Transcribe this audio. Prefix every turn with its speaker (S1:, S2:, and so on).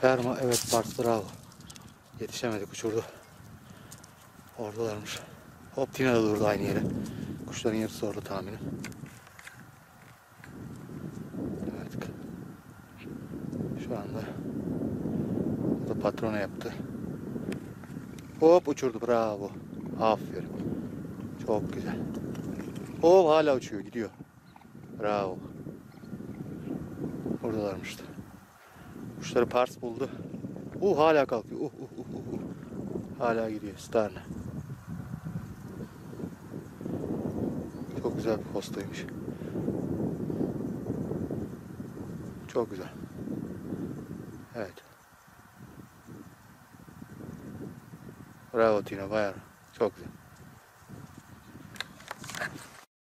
S1: Ferma evet Bars bravo. Yetişemedik uçurdu. Oradalarmış. Hop Tina da durdu aynı yere. Kuşların yarısı orada tahminim. Evet. Şu anda o da patrona yaptı. Hop uçurdu bravo. Aferin. Çok güzel. Hop hala uçuyor gidiyor. Bravo. Oradalarmış da. Kuşları pars buldu. Uh hala kalkıyor. Uh, uh, uh, uh, uh. Hala gidiyor. Starne. Çok güzel bir postaymış. Çok güzel. Evet. Bravo Tino. Bayağı. Çok güzel.